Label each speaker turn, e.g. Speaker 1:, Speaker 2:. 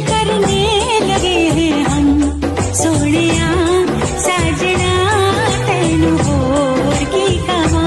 Speaker 1: करने लगे हम। साजना तेन की कमा